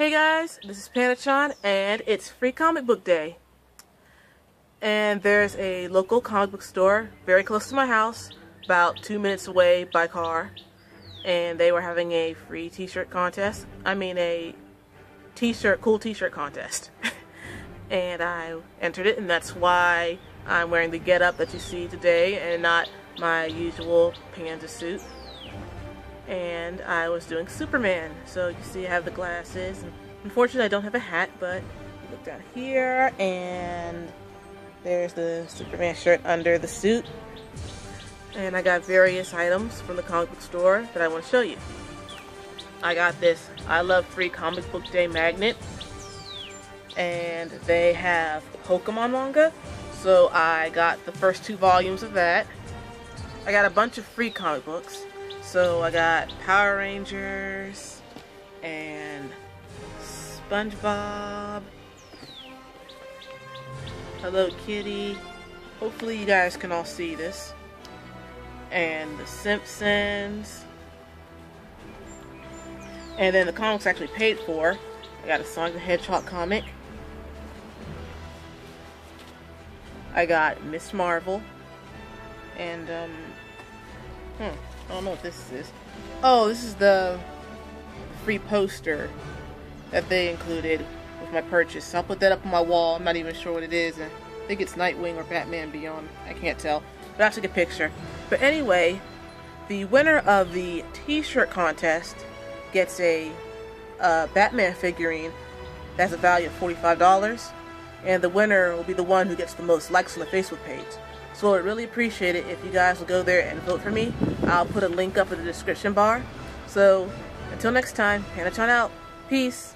Hey guys, this is Panachon and it's Free Comic Book Day. And there's a local comic book store very close to my house, about two minutes away by car. And they were having a free t-shirt contest. I mean a t-shirt, cool t-shirt contest. and I entered it and that's why I'm wearing the get-up that you see today and not my usual panda suit and I was doing Superman. So you see I have the glasses. Unfortunately I don't have a hat, but look down here and there's the Superman shirt under the suit. And I got various items from the comic book store that I want to show you. I got this I Love Free Comic Book Day magnet. And they have Pokemon manga. So I got the first two volumes of that. I got a bunch of free comic books. So I got Power Rangers and SpongeBob, Hello Kitty. Hopefully you guys can all see this. And The Simpsons. And then the comics actually paid for. I got a Sonic the Hedgehog comic. I got Miss Marvel. And, um, hmm. I don't know what this is. Oh, this is the free poster that they included with my purchase. So I'll put that up on my wall. I'm not even sure what it is. I think it's Nightwing or Batman Beyond. I can't tell. But I'll take a picture. But anyway, the winner of the t-shirt contest gets a uh, Batman figurine that's a value of $45. And the winner will be the one who gets the most likes on the Facebook page. So I'd really appreciate it if you guys will go there and vote for me. I'll put a link up in the description bar. So until next time, Panachon out. Peace.